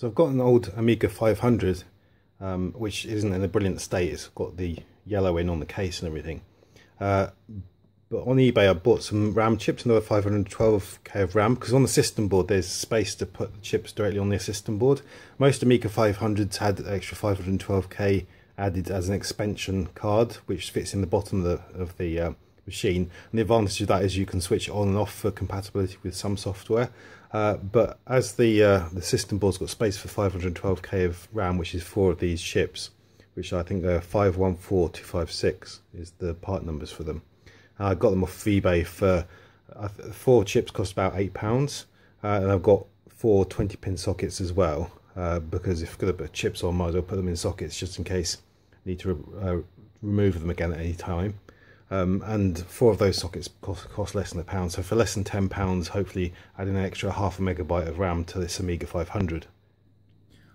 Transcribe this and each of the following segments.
So I've got an old Amiga 500, um, which isn't in a brilliant state. It's got the yellow in on the case and everything. Uh, but on eBay I bought some RAM chips, another 512k of RAM, because on the system board there's space to put the chips directly on the system board. Most Amiga 500s had extra 512k added as an expansion card, which fits in the bottom of the, of the uh, machine. And the advantage of that is you can switch it on and off for compatibility with some software. Uh, but as the uh, the system board's got space for 512k of RAM, which is four of these chips, which I think are 514256 is the part numbers for them. I got them off eBay for uh, four chips cost about eight pounds, uh, and I've got four 20 pin sockets as well. Uh, because if I've got to put chips on, might as well put them in sockets just in case I need to re uh, remove them again at any time. Um, and four of those sockets cost, cost, less than a pound. So for less than ten pounds, hopefully adding an extra half a megabyte of RAM to this Amiga 500.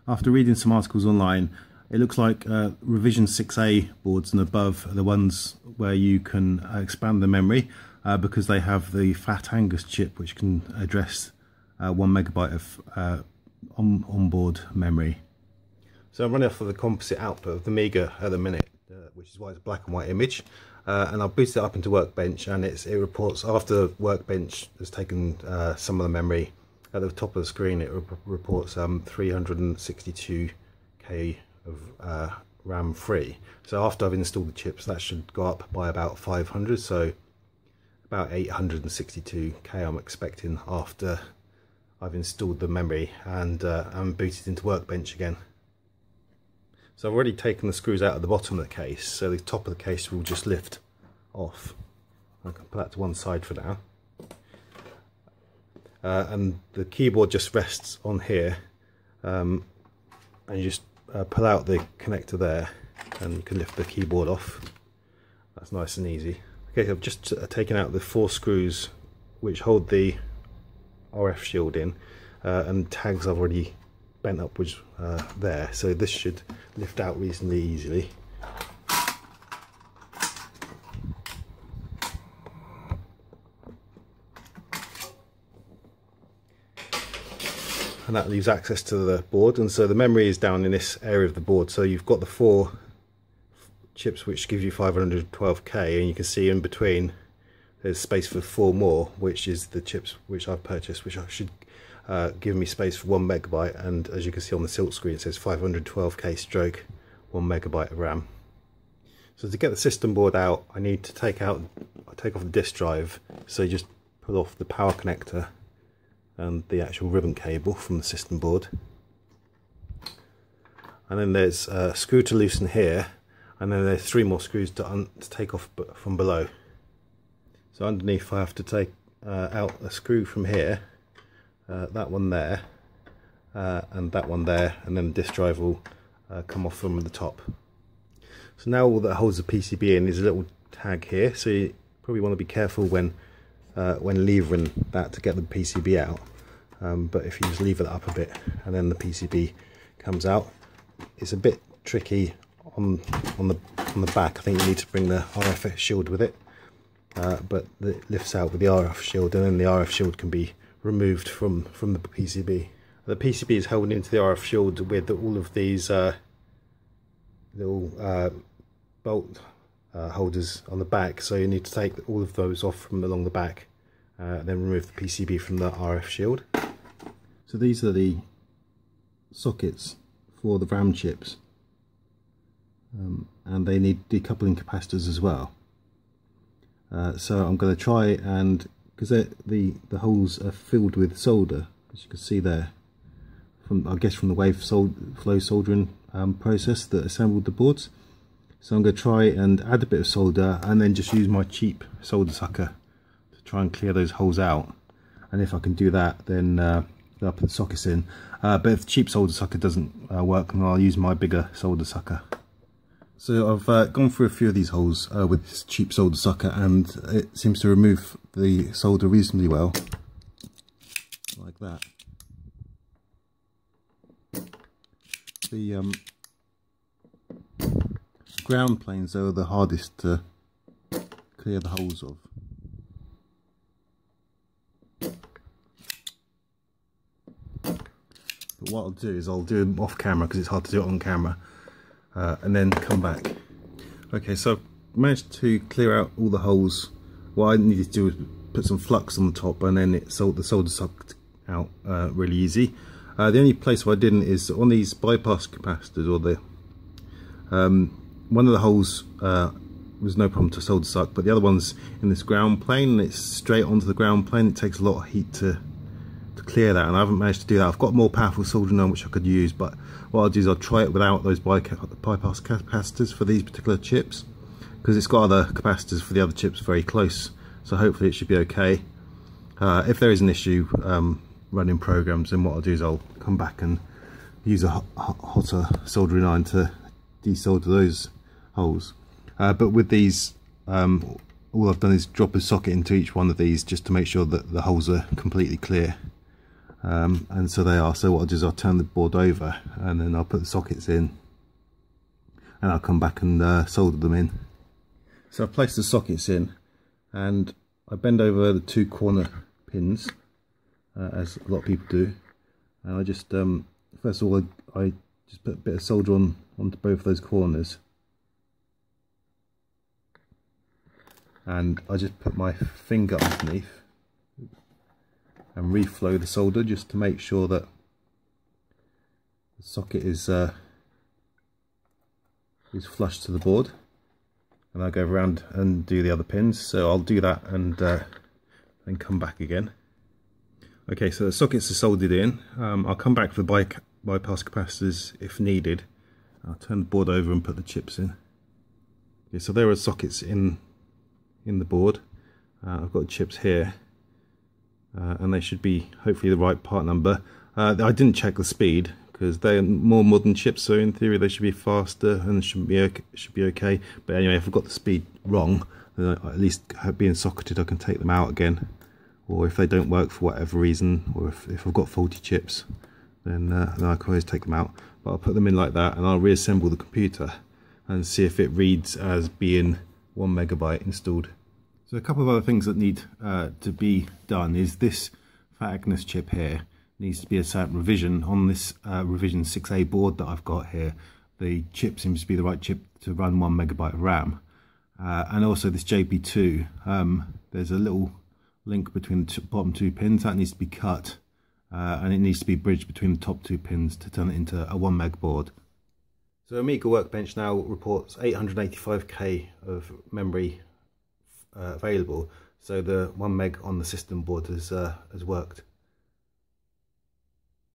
After reading some articles online, it looks like uh, revision 6A boards and above are the ones where you can uh, expand the memory uh, because they have the Fat Agnus chip which can address uh, one megabyte of uh, on onboard memory. So I'm running off of the composite output of the Amiga at the minute, uh, which is why it's a black and white image. And I'll boost it up into Workbench and it reports after Workbench has taken some of the memory at the top of the screen it reports um, 362k of uh, RAM free. So after I've installed the chips, that should go up by about 500. So about 862k I'm expecting after I've installed the memory and uh, I'm booted into Workbench again. So I've already taken the screws out of the bottom of the case, so the top of the case will just lift off. I can put that to one side for now. Uh, and the keyboard just rests on here um, and you just uh, pull out the connector there and you can lift the keyboard off that's nice and easy okay I've just uh, taken out the four screws which hold the RF shield in uh, and tags I've already bent upwards uh, there. So this should lift out reasonably easily. And that leaves access to the board. And so the memory is down in this area of the board. So you've got the four chips which gives you 512k and you can see in between there's space for four more which is the chips which I've purchased which I should uh, give me space for one megabyte and as you can see on the silk screen it says 512k stroke one megabyte of RAM. So to get the system board out I need to take out take off the disk drive so just pull off the power connector and the actual ribbon cable from the system board. And then there's a screw to loosen here and then there's three more screws to, to take off from below. So underneath I have to take uh, out a screw from here uh, that one there uh, and that one there and then the disk drive will uh, come off from the top. So now all that holds the PCB in is a little tag here so you probably want to be careful when uh, when levering that to get the PCB out. Um, but if you just lever that up a bit and then the PCB comes out it's a bit tricky on on the on the back. I think you need to bring the RF shield with it uh, but it lifts out with the RF shield and then the RF shield can be removed from from the PCB the PCB is held into the RF shield with all of these uh, little uh, bolt uh, holders on the back so you need to take all of those off from along the back uh, then remove the PCB from the RF shield. So these are the sockets for the RAM chips um, and they need decoupling capacitors as well. Uh, so I'm going to try and because the the holes are filled with solder as you can see there from I guess from the wave sol flow soldering um, process that assembled the boards so I'm going to try and add a bit of solder and then just use my cheap solder sucker to try and clear those holes out. And if I can do that, then uh, I'll put the sockets in. Uh, but if the cheap solder sucker doesn't uh, work, then I'll use my bigger solder sucker. So I've uh, gone through a few of these holes uh, with this cheap solder sucker and it seems to remove the solder reasonably well. Like that. The um, ground planes are the hardest to clear the holes of. But what I'll do is I'll do them off camera because it's hard to do it on camera uh, and then come back. Okay so I've managed to clear out all the holes. What I needed to do was put some flux on the top and then it sold the solder sucked out uh, really easy. Uh, the only place where I didn't is on these bypass capacitors or the um, one of the holes uh, was no problem to solder suck but the other one's in this ground plane and it's straight onto the ground plane. It takes a lot of heat to to clear that and I haven't managed to do that. I've got more powerful soldering iron which I could use but what I'll do is I'll try it without those bypass capacitors for these particular chips because it's got other capacitors for the other chips very close so hopefully it should be okay. Uh, if there is an issue um, running programs then what I'll do is I'll come back and use a hotter soldering iron to desolder those holes. Uh, but with these um, all I've done is drop a socket into each one of these just to make sure that the holes are completely clear um, and so they are so what I'll do is I'll turn the board over and then I'll put the sockets in and I'll come back and uh, solder them in. So I've placed the sockets in and I bend over the two corner pins uh, as a lot of people do. And I just um, first of all I, I just put a bit of solder on onto both those corners. And I just put my finger underneath and reflow the solder just to make sure that the socket is uh, is flush to the board. And I'll go around and do the other pins. So I'll do that and uh, then come back again. Okay so the sockets are soldered in. Um, I'll come back for the by bypass capacitors if needed. I'll turn the board over and put the chips in. Okay so there are sockets in in the board. Uh, I've got chips here uh, and they should be hopefully the right part number. Uh, I didn't check the speed because they're more modern chips so in theory they should be faster and should be okay, should be okay. But anyway if I've got the speed wrong then at least being socketed I can take them out again. Or if they don't work for whatever reason or if, if I've got faulty chips then, uh, then I can always take them out. But I'll put them in like that and I'll reassemble the computer and see if it reads as being one megabyte installed a couple of other things that need uh, to be done is this Fat Agnus chip here needs to be a certain revision on this uh, revision 6A board that I've got here. The chip seems to be the right chip to run one megabyte of RAM. Uh, and also this JP2, um, there's a little link between the bottom two pins that needs to be cut uh, and it needs to be bridged between the top two pins to turn it into a 1 meg board. So Amiga Workbench now reports 885k of memory available so the 1 meg on the system board has, uh, has worked.